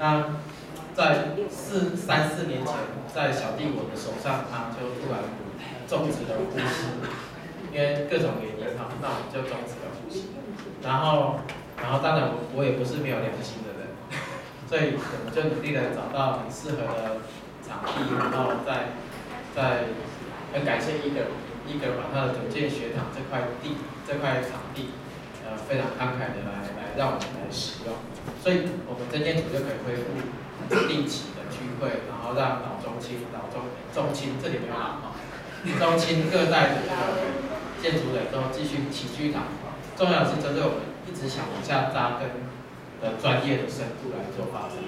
那在四三四年前，在小弟我的手上，他就突然终止了呼吸，因为各种原因哈，那我们就终止了呼吸。然后，然后当然我我也不是没有良心的人，所以我们就努力的找到很适合的场地，然后再再很感谢一个一个把他的九建学堂这块地这块场地，呃非常慷慨的来来让我们来使用，所以我们真建组就可以恢复定期的聚会，然后让老中青老中中青这里没有老哈，中青各代的这个建筑人都继续齐聚堂。重要是针对我们一直想往下扎根的专业的深度来做发展，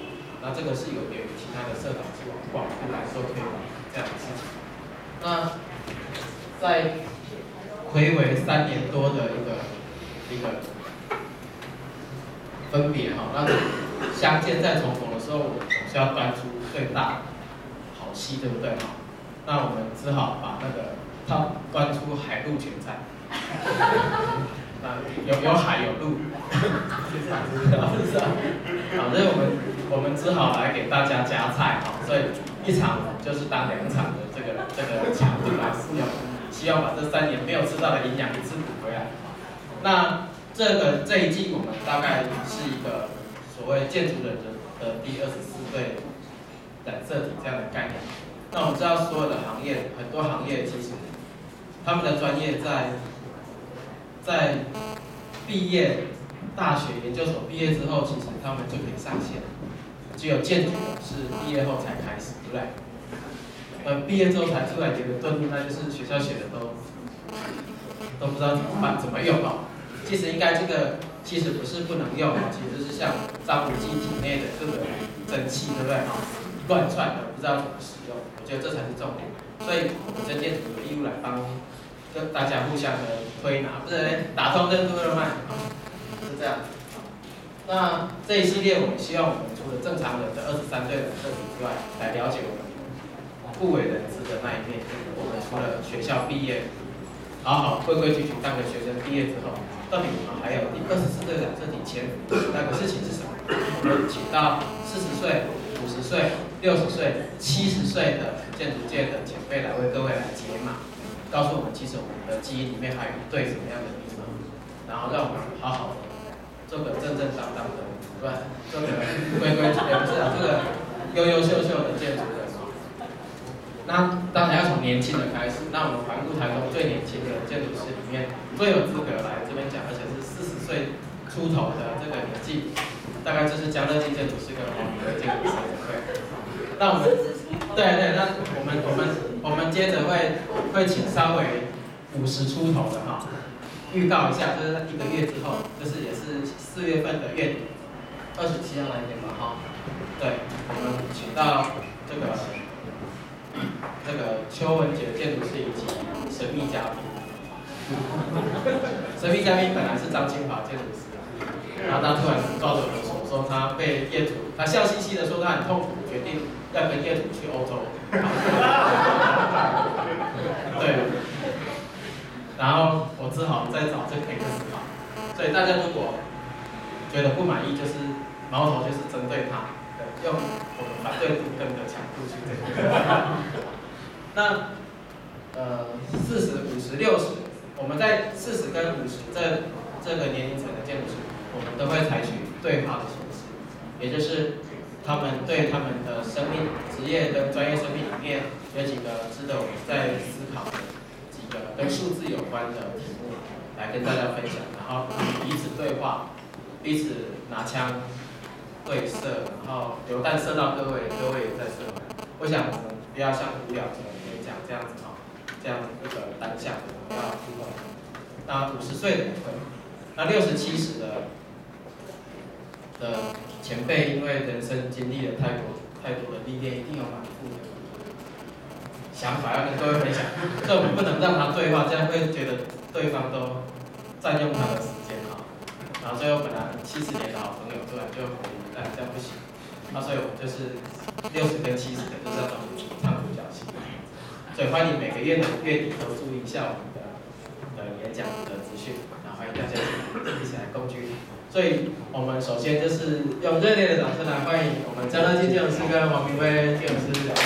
那这个是有别于其他的社长是往广度来做推广这样的事情。那在回为三年多的一个一个分别哈，那相见再重逢的时候，我们总是要端出最大好戏，对不对哈？那我们只好把那个他端出海陆全菜。啊，有有海有陆，是啊是啊，好，所以我们我们只好来给大家加菜哈，所以一场就是当两场的这个这个强度来使用，希望把这三年没有吃到的营养一次补。那这个这一季我们大概是一个所谓建筑人的的第二十四对染色体这样的概念。那我们知道所有的行业，很多行业其实他们的专业在。在毕业大学、研究所毕业之后，其实他们就可以上线。只有建筑是毕业后才开始，对不对？呃，毕业之后才出来觉得顿悟，那就是学校写的都都不知道怎么办、怎么用哦。其实应该这个其实不是不能用啊，其实是像张无忌体内的各个真气，对不对啊？乱窜的，不知道怎么使用。我觉得这才是重点。所以我们真建组有义务来帮。跟大家互相的推拿，不是打通任督二脉啊，是这样。那这一系列，我们希望我们除了正常人的二十三岁的个体之外，来了解我们不为人知的那一面。我们除了学校毕业，好好规规矩矩当个学生，毕业之后，到底我们还有第二十四岁的这体前那个事情是什么？我们请到四十岁、五十岁、六十岁、七十岁的建筑界的前辈来为各位来解码。告诉我们，其实我们的记忆里面还有一对什么样的地方，然后让我们好好的做个正正当当的，对吧？做个规规矩矩，不是啊，这个优优秀秀的建筑人哦。那当然要从年轻的开始。那我们环顾台中最年轻的建筑师里面，最有资格来这边讲，而且是四十岁出头的这个年纪，大概就是江乐基建筑师跟黄明的建筑师，对。那我们，对对，那我们我们。我们接着会会请稍微五十出头的哈，预告一下，就是一个月之后，就是也是四月份的月底，二十七号那一天嘛哈。对，我们请到这个这个邱文杰建筑师以及神秘嘉宾。神秘嘉宾本来是张清华建筑师，然后他突然告诉我们说，说他被业主，他笑嘻嘻的说他很痛苦，决定要跟业主去欧洲。对，然后我只好再找这个 X 号，所以大家如果觉得不满意，就是矛头就是针对他，用我们反对度更的强度去对。那呃，四十五十六十，我们在四十跟五十这这个年龄层的建筑师，我们都会采取对话的形式，也就是。他们对他们的生命、职业跟专业生命里面有几个值得我们在思考的几个跟数字有关的题目，来跟大家分享，然后彼此对话，彼此拿枪对射，然后榴弹射到各位，各位也在射。我想我们不要像无聊的这样子哈，这样一个单向的，我们要互动。那五十岁的会，那六十七十的。的前辈因为人生经历了太多太多的历练，一定有满腹的想法要跟各位分享。所以我们不能让他对话，这样会觉得对方都占用他的时间哈。然后最后本来七十年的好朋友突然就回但这样不行。那所以我们就是六十跟七十的就是要找唱独角戏。所以欢迎每个月的月底都注意一下我们的的演讲的资讯，然后欢迎大家一起来共聚。所以我们首先就是用热烈的掌声来欢迎我们张乐金建筑师跟王明威建筑师两位。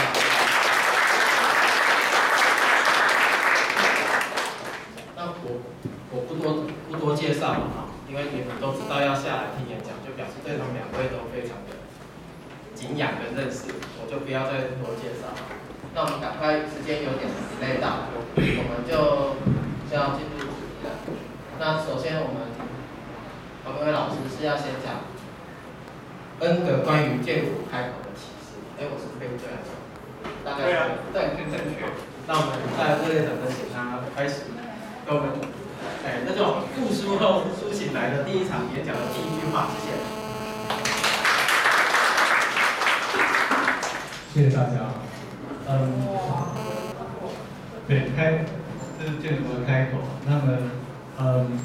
那我我不多不多介绍了哈，因为你们都知道要下来听演讲，就表示对他们两位都非常的敬仰跟认识，我就不要再多介绍了。那我们赶快，时间有点累到，我们就就要进入主题了。那首先我们。各位老师是要先讲 N 的关于建筑开口的启示。哎，我是对不对？大概对，更正确。那我们在热烈掌声请他开始，跟我们哎那种复苏后苏醒来的第一场演讲的第一句话，谢谢。谢谢大家。嗯，对，开这是建筑的开口。那么，嗯，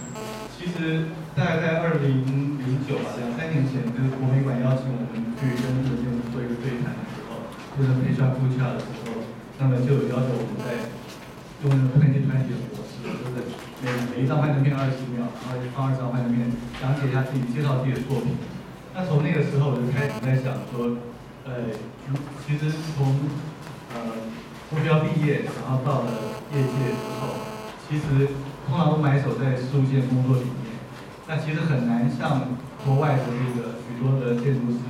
其实。大概在二零零九吧，两三年前，就是国美馆邀请我们去跟这个建筑做一个对谈的时候，就是培训副洽的时候，那么就有要求我们在用那个喷气团体的模式，就是每每一张幻灯片二十秒，然后放二十张幻灯片，讲解一下自己，介绍自己的作品。那从那个时候我就开始在想说，呃，其实从呃目标毕业，然后到了业界之后，其实通常都埋首在事务线工作里面。那其实很难像国外的这个许多的建筑师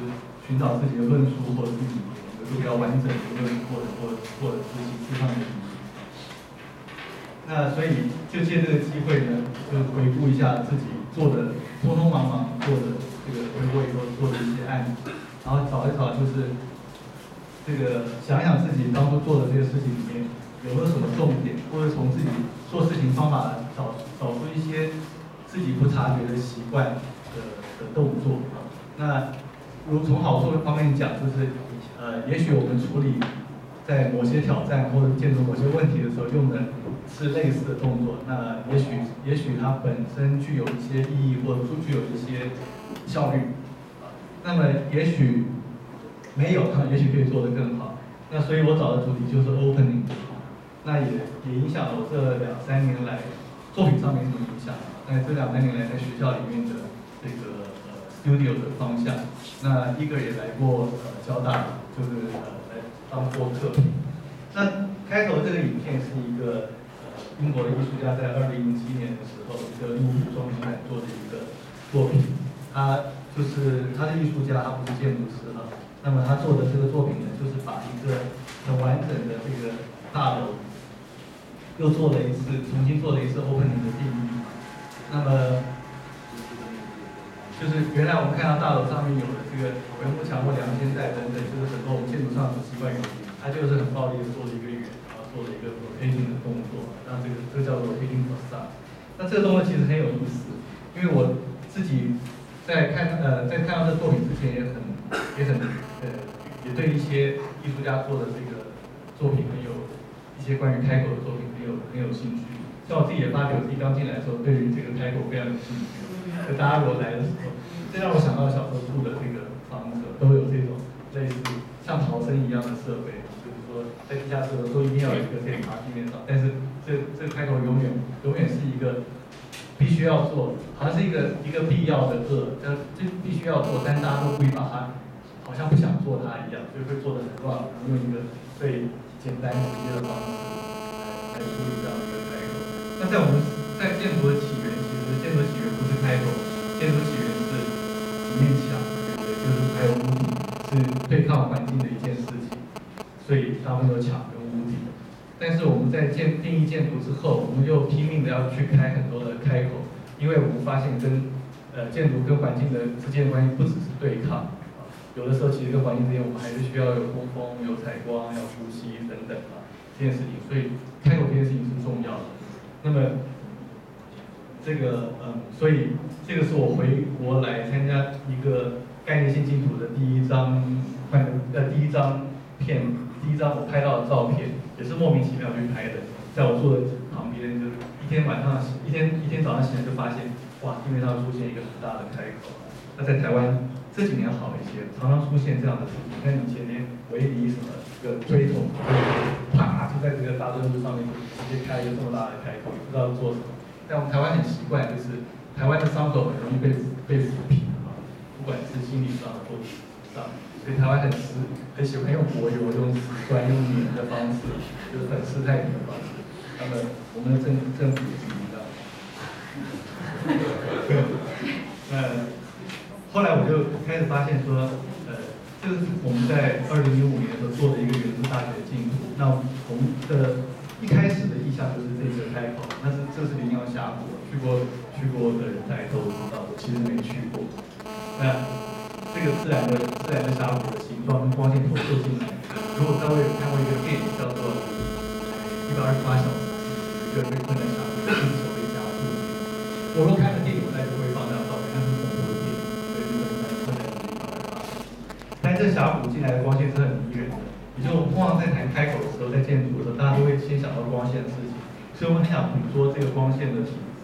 寻找自己的论述或者自己有一个比较完整的论述或者或或者自己这方面的那所以就借这个机会呢，就回顾一下自己做的匆匆忙忙做的这个回国以后做的一些案子，然后找一找就是这个想想自己当初做的这些事情里面有没有什么重点，或者从自己做事情方法找找出一些。自己不察觉的习惯的的动作啊，那如从好处方面讲，就是呃，也许我们处理在某些挑战或者建筑某些问题的时候用的是类似的动作，那也许也许它本身具有一些意义或者说具有一些效率啊，那么也许没有，也许可以做得更好。那所以我找的主题就是 opening，那也也影响了我这两三年来作品上面的影响。那这两三年来，在学校里面的这个呃 studio 的方向，那一个也来过呃交大，就是呃来当过客。那开头这个影片是一个呃英国的艺术家在二零零七年的时候，一个艺术中心来做的一个作品。他就是他是艺术家，他不是建筑师哈。那么他做的这个作品呢，就是把一个很完整的这个大楼，又做了一次，重新做了一次 opening 的定义。那么，就是原来我们看到大楼上面有的这个圆幕墙或两千带等等，就是很多我们建筑上的习惯用语，他就是很暴力的做了一个圆，然后做了一个 rotating 的动作，那这个这叫做 rotating facade。那这个动作其实很有意思，因为我自己在看呃在看到这作品之前也很也很呃也对一些艺术家做的这个作品很有一些关于开口的作品很有很有兴趣。像我自己也发觉，我自己刚进来的时候，对于这个开口非常有兴趣。就大家如果来的时候，这让我想到小时候住的这个房子，都有这种类似像逃生一样的设备，就是说在地下室的时候一定要有一个可以爬地面上。但是这这开口永远永远是一个必须要做，好像是一个一个必要的恶，这这必须要做，但大家都故意把它好像不想做它一样，就会做的很乱，用一个最简单直接的方式来来处理这样的一个开口。那在我们在建筑的起源，其实建筑起源不是开口，建筑起源是几面墙，对不对？就是还有屋顶，是对抗环境的一件事情。所以他们有墙。但是我们在建定义建筑之后，我们就拼命的要去开很多的开口，因为我们发现跟呃建筑跟环境的之间的关系不只是对抗，有的时候其实跟环境之间我们还是需要有通风、有采光、要呼吸等等啊这件事情。所以开口这件事情是重要的。那么，这个嗯，所以这个是我回国来参加一个概念性净土的第一张，呃，第一张片，第一张我拍到的照片，也是莫名其妙去拍的，在我坐的旁边，就是一天晚上，一天一天早上醒来就发现，哇，地面上出现一个很大的开口。那在台湾这几年好一些，常常出现这样的事情，像以前连围篱什么一。个锥筒，啪就在这个大墩子上面直接开一个这么大的开口，不知道做什么。在我们台湾很奇怪，就是台湾的伤口很容易被被抚平啊，不管是心理上或者上，所以台湾很实很喜欢用柏油、用瓷砖、用棉的方式，就是很湿太平的方式。那么我们的政政府也是一样。那后来我就开始发现说，呃，这个是我们在二零一五年的时候做的一个原子大学的进度。那我们的一开始的意向就是这个开口，但是这是羚羊峡谷，去过去过的人大家都知道，我其实没去过。电影叫做《一百二十八小时》，一个被困在峡谷，一手被夹住。我若看了电影，我大概就会放这张照片，那是恐怖的电影，所以那个在困在一百。但这峡谷进来的光线是很迷人的。也就我们通常在谈开口的时候，在建筑的时候，大家都会先想到光线的事情，所以我们很想捕捉这个光线的品质。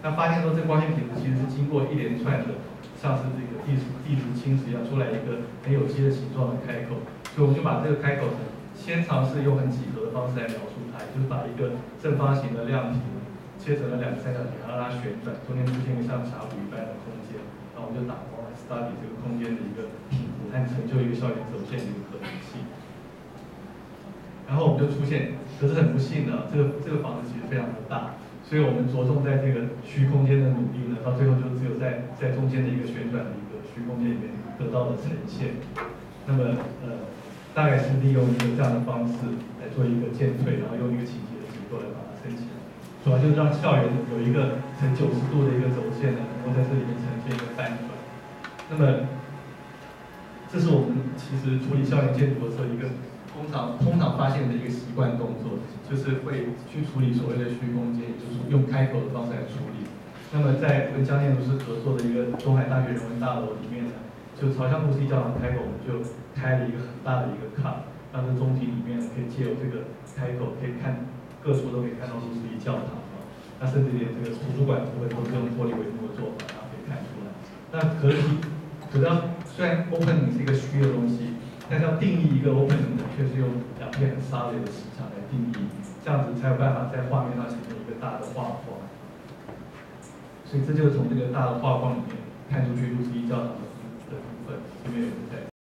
那发现说这光线品质其实是经过一连串的，像是这个地质地质侵蚀一样出来一个很有机的形状的开口，所以我们就把这个开口，先尝试用很几何的方式来描述它，就是把一个正方形的量体切成了两个三角形，让它旋转，中间出现一个像峡谷一般的空间，然后我们就打光来 study 这个空间的一个品质，和成就一个校园轴线的一个可能性。然后我们就出现，可是很不幸的，这个这个房子其实非常的大，所以我们着重在这个虚空间的努力呢，到最后就只有在在中间的一个旋转的一个虚空间里面得到的呈现。那么呃，大概是利用一个这样的方式来做一个渐退，然后用一个倾斜的结构来把它撑起来，主要就是让校园有一个呈九十度的一个轴线呢，能够在这里面呈现一个翻转。那么，这是我们其实处理校园建筑的时候一个。通常通常发现的一个习惯动作，就是会去处理所谓的虚空间，就是用开口的方式来处理。那么在跟江建筑师合作的一个东海大学人文大楼里面呢，就朝向路西教堂开口，我们就开了一个很大的一个卡，让这中庭里面可以借由这个开口，可以看各处都可以看到路西教堂啊。那甚至连这个图书馆部分都是用玻璃帷幕的做法，然后可以看出来。那可以，可能虽然 opening 是一个虚的东西。但是要定义一个 opening 呢，却是用两片很 solid 的石墙来定义，这样子才有办法在画面上形成一个大的画框。所以这就是从这个大的画框里面看出去路西教堂没，有。